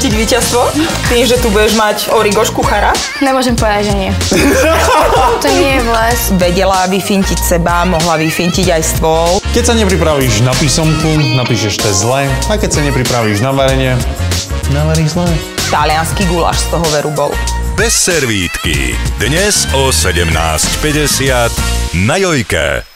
zistiť víťazstvo? Tým, že tu budeš mať Origoš kuchára? Nemôžem povedať, že nie. to nie je vles. Vedela vyfintiť seba, mohla vyfintiť aj stôl. Keď sa nepripravíš na písomku, napíšeš to zle. A keď sa nepripravíš na varenie, navaríš zle. Talianský guláš z toho veru bol. Bez servítky. Dnes o 17.50 na Jojke.